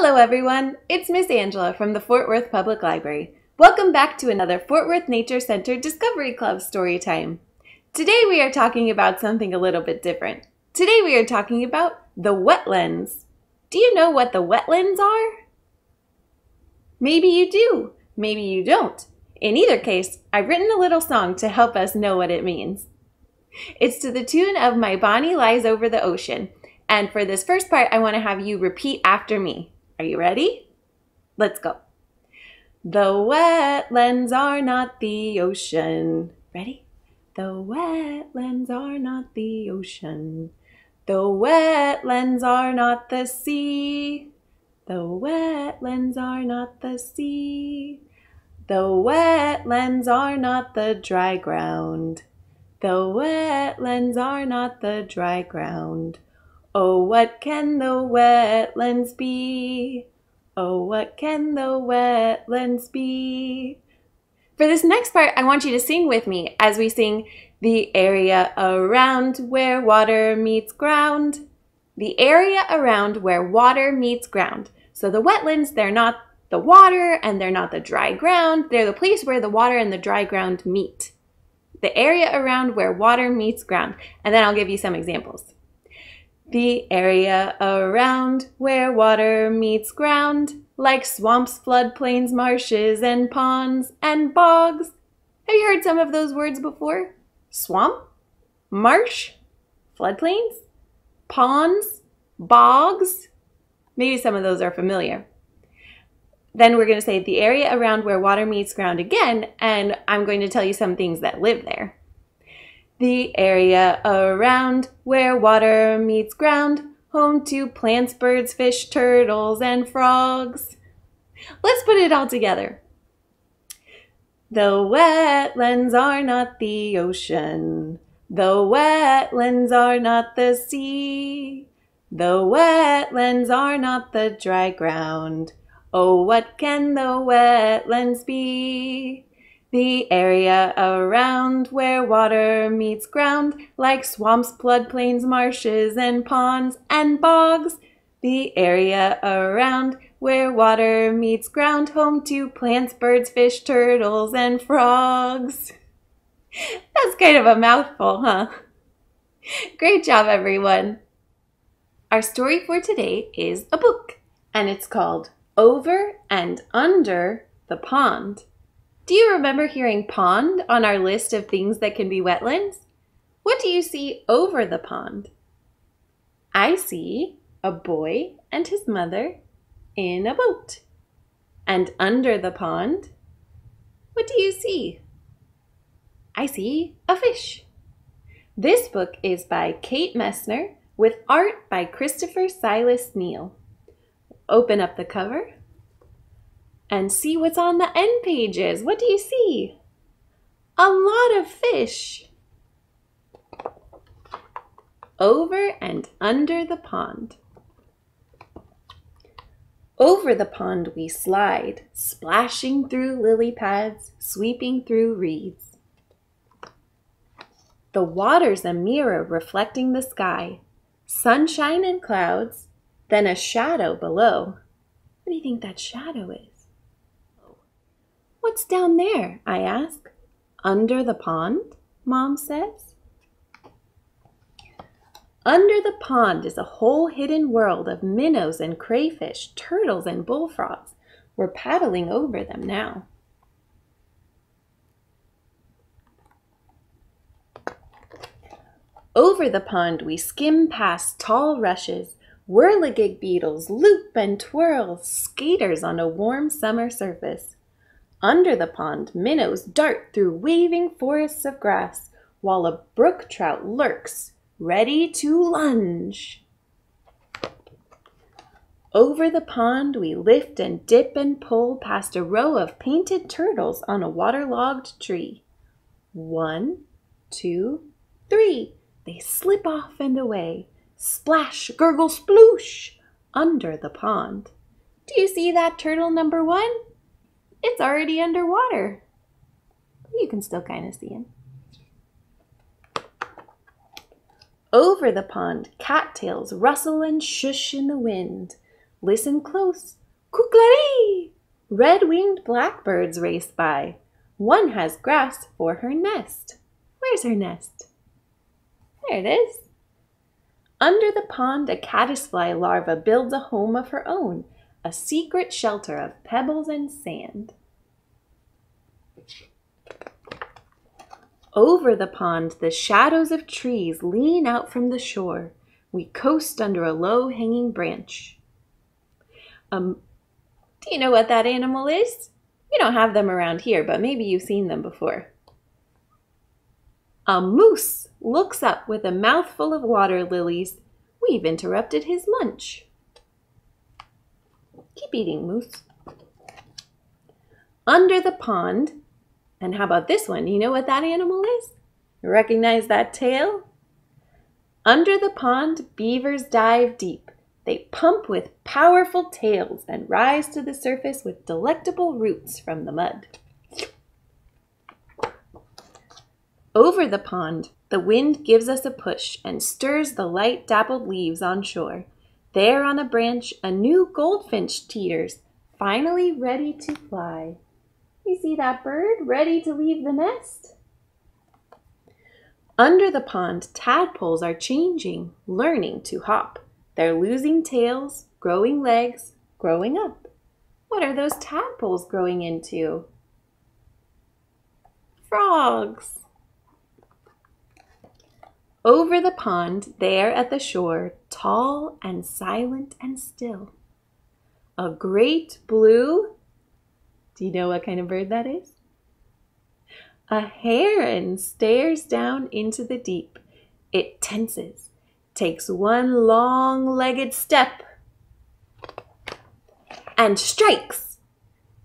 Hello everyone, it's Miss Angela from the Fort Worth Public Library. Welcome back to another Fort Worth Nature Center Discovery Club story time. Today we are talking about something a little bit different. Today we are talking about the wetlands. Do you know what the wetlands are? Maybe you do, maybe you don't. In either case, I've written a little song to help us know what it means. It's to the tune of My Bonnie Lies Over the Ocean. And for this first part, I want to have you repeat after me. Are you ready? Let's go. The wetlands are not the ocean. Ready? The wetlands are not the ocean. The wetlands are not the sea. The wetlands are not the sea. The wetlands are not the dry ground. The wetlands are not the dry ground. Oh, what can the wetlands be? Oh, what can the wetlands be? For this next part, I want you to sing with me as we sing the area around where water meets ground. The area around where water meets ground. So the wetlands, they're not the water and they're not the dry ground. They're the place where the water and the dry ground meet. The area around where water meets ground. And then I'll give you some examples. The area around where water meets ground, like swamps, floodplains, marshes, and ponds, and bogs. Have you heard some of those words before? Swamp, marsh, floodplains, ponds, bogs. Maybe some of those are familiar. Then we're going to say the area around where water meets ground again, and I'm going to tell you some things that live there the area around where water meets ground, home to plants, birds, fish, turtles, and frogs. Let's put it all together. The wetlands are not the ocean. The wetlands are not the sea. The wetlands are not the dry ground. Oh, what can the wetlands be? The area around where water meets ground, like swamps, floodplains, marshes, and ponds and bogs. The area around where water meets ground, home to plants, birds, fish, turtles, and frogs. That's kind of a mouthful, huh? Great job, everyone. Our story for today is a book, and it's called Over and Under the Pond. Do you remember hearing pond on our list of things that can be wetlands? What do you see over the pond? I see a boy and his mother in a boat. And under the pond, what do you see? I see a fish. This book is by Kate Messner with art by Christopher Silas Neal. Open up the cover and see what's on the end pages. What do you see? A lot of fish. Over and under the pond. Over the pond we slide, splashing through lily pads, sweeping through reeds. The water's a mirror reflecting the sky, sunshine and clouds, then a shadow below. What do you think that shadow is? What's down there? I ask. Under the pond, Mom says. Under the pond is a whole hidden world of minnows and crayfish, turtles and bullfrogs. We're paddling over them now. Over the pond we skim past tall rushes, whirligig beetles loop and twirl, skaters on a warm summer surface. Under the pond, minnows dart through waving forests of grass, while a brook trout lurks, ready to lunge. Over the pond we lift and dip and pull past a row of painted turtles on a waterlogged tree. One, two, three. They slip off and away. Splash, gurgle, sploosh, under the pond. Do you see that turtle number one? It's already underwater. You can still kind of see him. Over the pond, cattails rustle and shush in the wind. Listen close. Kuklari! Red-winged blackbirds race by. One has grass for her nest. Where's her nest? There it is. Under the pond, a caddisfly larva builds a home of her own, a secret shelter of pebbles and sand. Over the pond, the shadows of trees lean out from the shore. We coast under a low hanging branch. Um, do you know what that animal is? We don't have them around here, but maybe you've seen them before. A moose looks up with a mouthful of water lilies. We've interrupted his lunch. Keep eating, moose. Under the pond, and how about this one? You know what that animal is? recognize that tail? Under the pond, beavers dive deep. They pump with powerful tails and rise to the surface with delectable roots from the mud. Over the pond, the wind gives us a push and stirs the light dappled leaves on shore. There on a branch, a new goldfinch teeters, finally ready to fly. You see that bird ready to leave the nest? Under the pond, tadpoles are changing, learning to hop. They're losing tails, growing legs, growing up. What are those tadpoles growing into? Frogs. Over the pond, there at the shore, tall and silent and still, a great blue do you know what kind of bird that is? A heron stares down into the deep. It tenses, takes one long legged step, and strikes.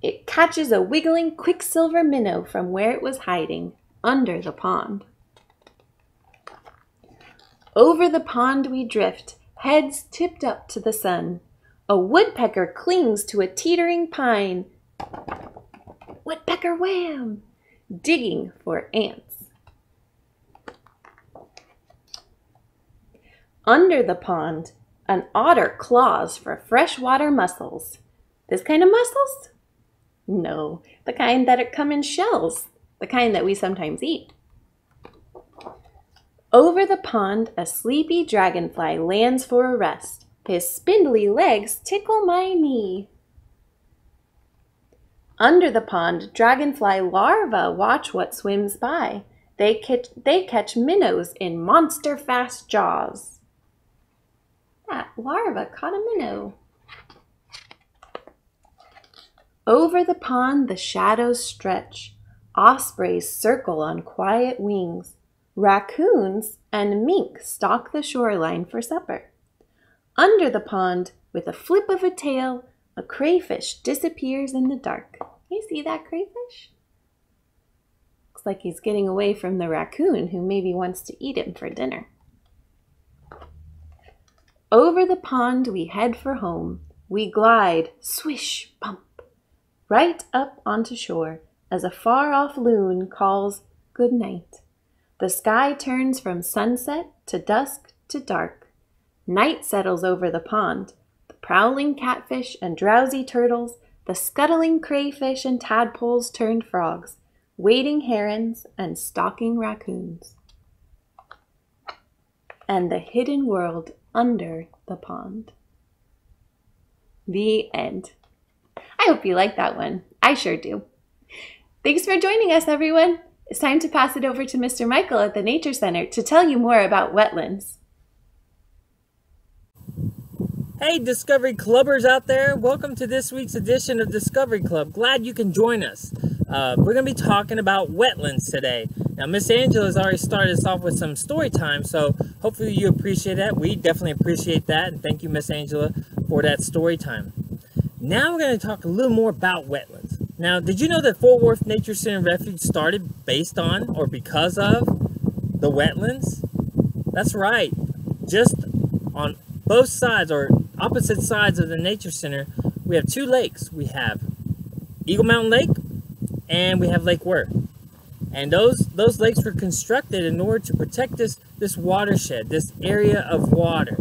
It catches a wiggling quicksilver minnow from where it was hiding under the pond. Over the pond we drift, heads tipped up to the sun. A woodpecker clings to a teetering pine, Woodpecker wham! Digging for ants. Under the pond, an otter claws for freshwater mussels. This kind of mussels? No, the kind that come in shells, the kind that we sometimes eat. Over the pond, a sleepy dragonfly lands for a rest. His spindly legs tickle my knee. Under the pond, dragonfly larvae watch what swims by. They catch, they catch minnows in monster fast jaws. That larva caught a minnow. Over the pond, the shadows stretch. Ospreys circle on quiet wings. Raccoons and mink stalk the shoreline for supper. Under the pond, with a flip of a tail, a crayfish disappears in the dark. You see that crayfish? Looks like he's getting away from the raccoon who maybe wants to eat him for dinner. Over the pond we head for home. We glide, swish, bump, right up onto shore as a far-off loon calls good night. The sky turns from sunset to dusk to dark. Night settles over the pond. The prowling catfish and drowsy turtles the scuttling crayfish and tadpoles turned frogs, wading herons and stalking raccoons. And the hidden world under the pond. The end. I hope you like that one. I sure do. Thanks for joining us, everyone. It's time to pass it over to Mr. Michael at the Nature Center to tell you more about wetlands. Hey, Discovery Clubbers out there. Welcome to this week's edition of Discovery Club. Glad you can join us. Uh, we're going to be talking about wetlands today. Now, Miss Angela has already started us off with some story time, so hopefully you appreciate that. We definitely appreciate that, and thank you, Miss Angela, for that story time. Now we're going to talk a little more about wetlands. Now, did you know that Fort Worth Nature Center Refuge started based on or because of the wetlands? That's right. Just on both sides or opposite sides of the nature center, we have two lakes. We have Eagle Mountain Lake and we have Lake Worth. And those those lakes were constructed in order to protect this this watershed, this area of water.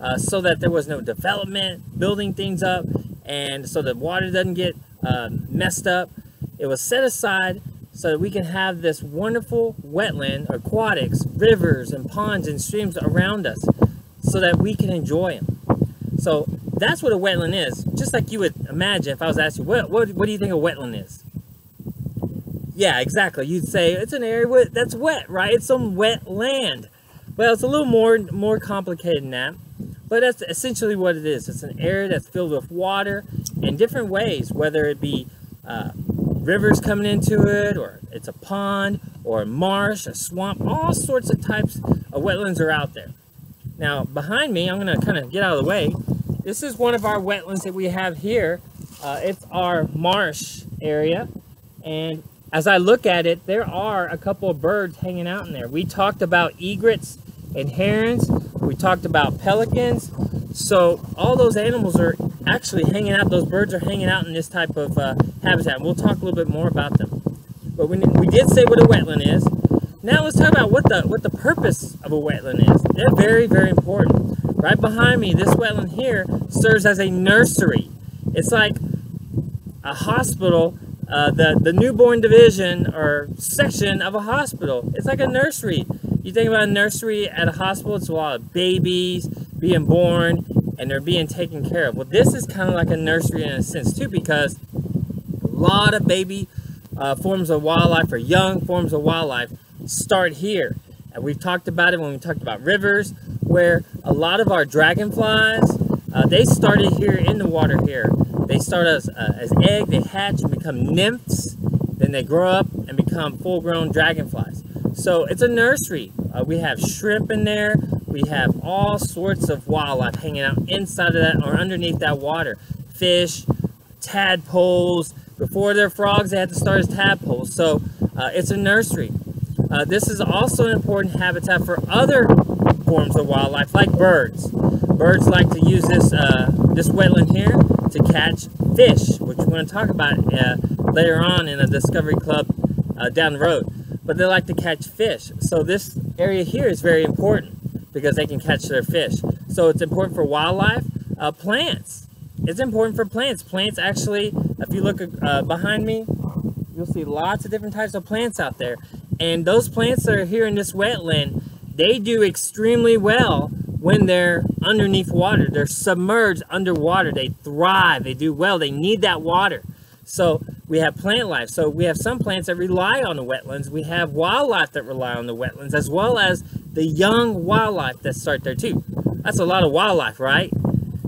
uh, so that there was no development, building things up, and so the water doesn't get uh, messed up. It was set aside so that we can have this wonderful wetland, aquatics, rivers and ponds and streams around us so that we can enjoy them. So that's what a wetland is. Just like you would imagine if I was asking, what, what, what do you think a wetland is? Yeah, exactly. You'd say it's an area that's wet, right? It's some wet land. Well, it's a little more more complicated than that. But that's essentially what it is. It's an area that's filled with water in different ways, whether it be uh, rivers coming into it, or it's a pond, or a marsh, a swamp, all sorts of types of wetlands are out there. Now, behind me, I'm going to kind of get out of the way. This is one of our wetlands that we have here. Uh, it's our marsh area. And as I look at it, there are a couple of birds hanging out in there. We talked about egrets and herons. We talked about pelicans. So all those animals are actually hanging out. Those birds are hanging out in this type of uh, habitat. We'll talk a little bit more about them. But we, we did say what a wetland is. Now let's talk about what the what the purpose of a wetland is. They're very, very important. Right behind me, this wetland here serves as a nursery. It's like a hospital, uh, the, the newborn division or section of a hospital. It's like a nursery. You think about a nursery at a hospital, it's a lot of babies being born and they're being taken care of. Well, this is kind of like a nursery in a sense too because a lot of baby uh, forms of wildlife or young forms of wildlife start here. And we've talked about it when we talked about rivers, where a lot of our dragonflies, uh, they started here in the water here. They start as, uh, as egg, they hatch and become nymphs, then they grow up and become full-grown dragonflies. So it's a nursery. Uh, we have shrimp in there. We have all sorts of wildlife hanging out inside of that or underneath that water. Fish, tadpoles. Before they're frogs, they had to start as tadpoles. So uh, it's a nursery. Uh, this is also an important habitat for other forms of wildlife, like birds. Birds like to use this uh, this wetland here to catch fish, which we're going to talk about uh, later on in the Discovery Club uh, down the road. But they like to catch fish. So this area here is very important because they can catch their fish. So it's important for wildlife. Uh, plants. It's important for plants. Plants actually, if you look uh, behind me, you'll see lots of different types of plants out there. And those plants that are here in this wetland, they do extremely well when they're underneath water. They're submerged underwater. They thrive. They do well. They need that water. So we have plant life. So we have some plants that rely on the wetlands. We have wildlife that rely on the wetlands, as well as the young wildlife that start there too. That's a lot of wildlife, right?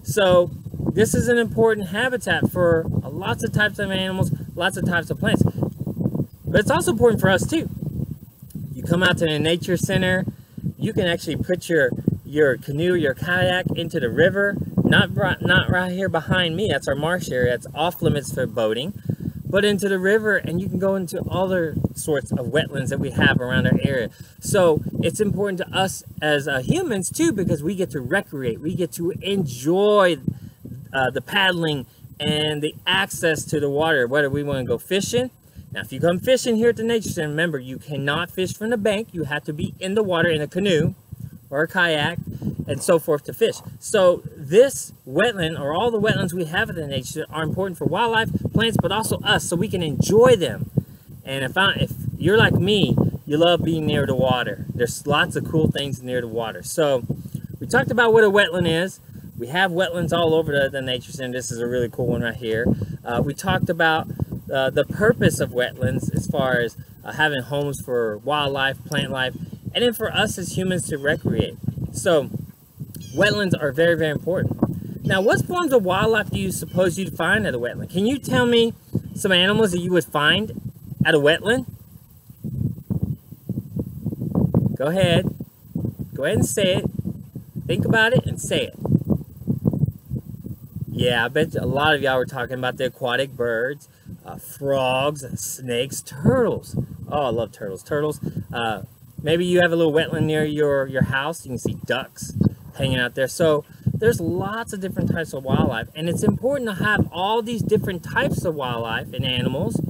So this is an important habitat for lots of types of animals, lots of types of plants. But it's also important for us too You come out to the nature center, you can actually put your your canoe, your kayak into the river. Not right, not right here behind me. That's our marsh area. It's off limits for boating. But into the river, and you can go into other sorts of wetlands that we have around our area. So it's important to us as uh, humans too, because we get to recreate. We get to enjoy uh, the paddling and the access to the water, whether we want to go fishing, now, if you come fishing here at the Nature Center, remember, you cannot fish from the bank. You have to be in the water in a canoe or a kayak and so forth to fish. So this wetland or all the wetlands we have in the Nature are important for wildlife, plants, but also us so we can enjoy them. And if, I, if you're like me, you love being near the water. There's lots of cool things near the water. So we talked about what a wetland is. We have wetlands all over the, the Nature Center. This is a really cool one right here. Uh, we talked about uh, the purpose of wetlands as far as uh, having homes for wildlife, plant life, and then for us as humans to recreate. So wetlands are very, very important. Now, what forms of wildlife do you suppose you'd find at a wetland? Can you tell me some animals that you would find at a wetland? Go ahead. Go ahead and say it. Think about it and say it. Yeah, I bet a lot of y'all were talking about the aquatic birds uh, frogs, snakes, turtles. Oh, I love turtles. Turtles. Uh, maybe you have a little wetland near your, your house. You can see ducks hanging out there. So there's lots of different types of wildlife. And it's important to have all these different types of wildlife and animals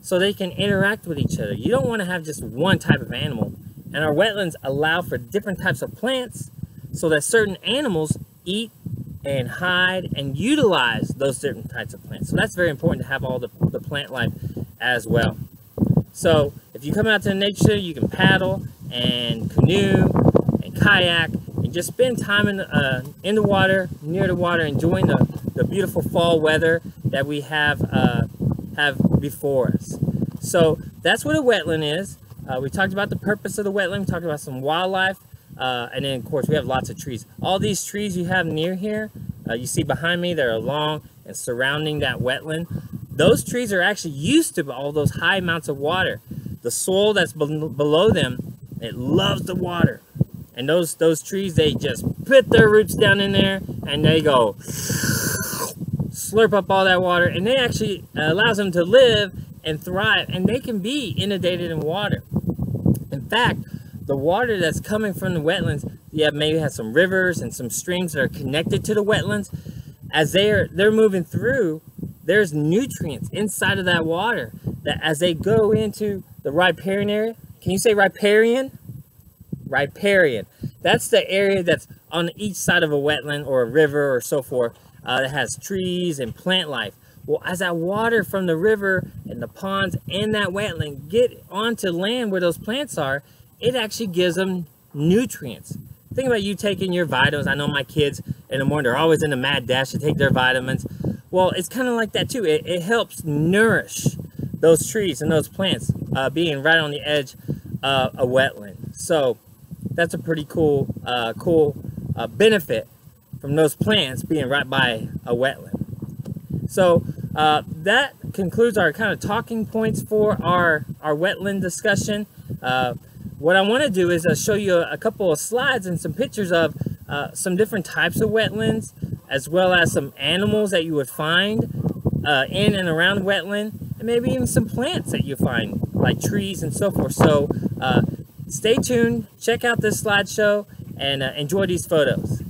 so they can interact with each other. You don't want to have just one type of animal. And our wetlands allow for different types of plants so that certain animals eat and hide and utilize those different types of plants. So that's very important to have all the, the plant life as well. So if you come out to nature, you can paddle and canoe and kayak and just spend time in the, uh, in the water, near the water, enjoying the, the beautiful fall weather that we have, uh, have before us. So that's what a wetland is. Uh, we talked about the purpose of the wetland. We talked about some wildlife. Uh, and then, of course, we have lots of trees. All these trees you have near here, uh, you see behind me, they're along and surrounding that wetland. Those trees are actually used to all those high amounts of water. The soil that's be below them, it loves the water. And those, those trees, they just put their roots down in there and they go slurp up all that water. And they actually uh, allows them to live and thrive. And they can be inundated in water. In fact, the water that's coming from the wetlands, yeah, maybe has some rivers and some streams that are connected to the wetlands. As they're they're moving through, there's nutrients inside of that water that as they go into the riparian area, can you say riparian? Riparian. That's the area that's on each side of a wetland or a river or so forth uh, that has trees and plant life. Well, as that water from the river and the ponds and that wetland get onto land where those plants are, it actually gives them nutrients. Think about you taking your vitamins. I know my kids in the morning, they're always in a mad dash to take their vitamins. Well, it's kind of like that too. It, it, helps nourish those trees and those plants uh, being right on the edge of a wetland. So that's a pretty cool, uh, cool uh, benefit from those plants being right by a wetland. So uh, that concludes our kind of talking points for our, our wetland discussion. Uh, what I want to do is uh, show you a, a, couple of slides and some pictures of some different types of wetlands, as well as some animals that you would find in and around wetland, and maybe even some plants that you find, like trees and so forth. So uh, stay tuned, check out this slideshow, and uh, enjoy these photos.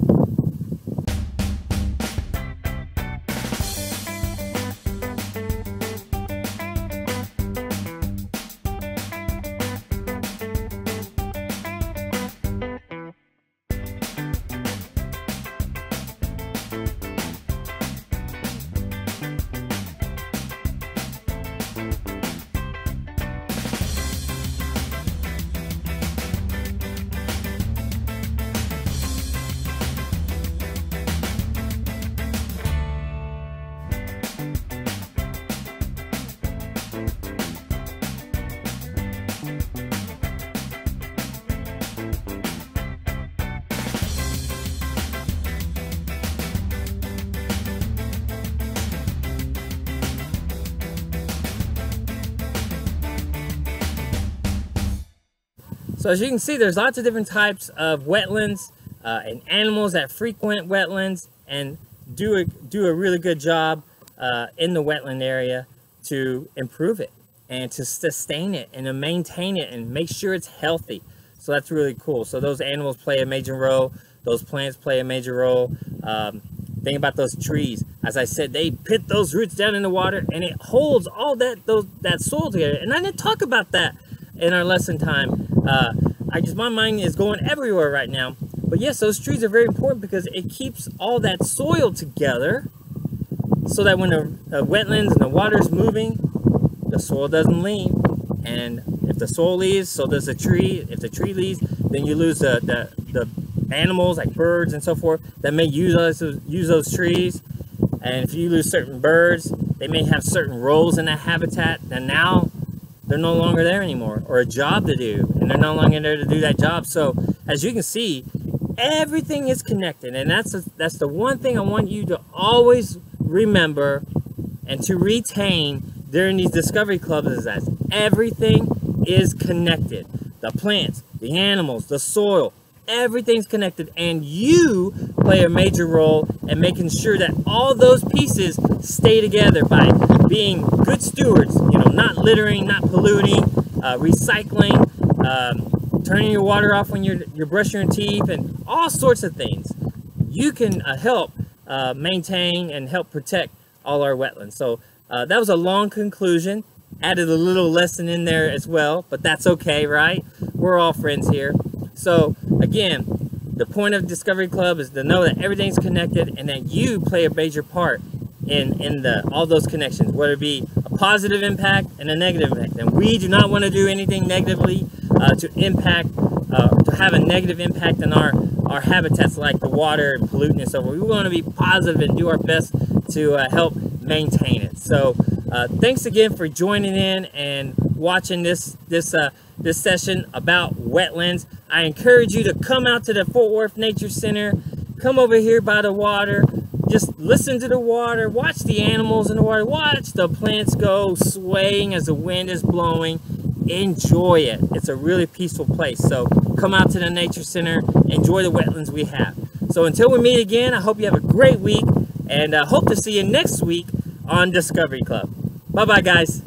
So as you can see, there's lots of different types of wetlands uh, and animals that frequent wetlands and do a, do a really good job uh, in the wetland area to improve it and to sustain it and to maintain it and make sure it's healthy. So that's really cool. So those animals play a major role. Those plants play a major role. Um, think about those trees. As I said, they pit those roots down in the water and it holds all that those that soil together. And I didn't talk about that in our lesson time. Uh, I just, my mind is going everywhere right now. But yes, those trees are very important because it keeps all that soil together so that when the, the wetlands and the water is moving, the soil doesn't leave. And if the soil leaves, so does the tree. If the tree leaves, then you lose the, the, the animals like birds and so forth that may use those, use those trees. And if you lose certain birds, they may have certain roles in that habitat. And now they're no longer there anymore or a job to do and they're no longer there to do that job. So as you can see everything is connected and that's a, that's the one thing i want you to always remember and to retain during these discovery clubs is that everything is connected. The plants the animals the soil everything's connected and you play a major role in making sure that all those pieces stay together by being good stewards you know not littering not polluting uh, recycling um, turning your water off when you're, you're brushing your teeth and all sorts of things. You can uh, help uh, maintain and help protect all our wetlands. So uh, that was a long conclusion. Added a little lesson in there as well but that's okay right? We're all friends here. So again, the point of Discovery Club is to know that everything's connected and that you play a major part in in the all those connections, whether it be a positive impact and a negative impact. And we do not want to do anything negatively uh, to impact uh, to have a negative impact on our our habitats like the water and pollutant and so forth. We want to be positive and do our best to uh, help maintain it. So uh, thanks again for joining in and watching this this uh, this session about wetlands. I encourage you to come out to the Fort Worth Nature Center, come over here by the water, just listen to the water, watch the animals in the water, watch the plants go swaying as the wind is blowing. Enjoy it. It's a really peaceful place. So come out to the Nature Center, enjoy the wetlands we have. So until we meet again, I hope you have a great week and I uh, hope to see you next week on Discovery Club. Bye-bye, guys.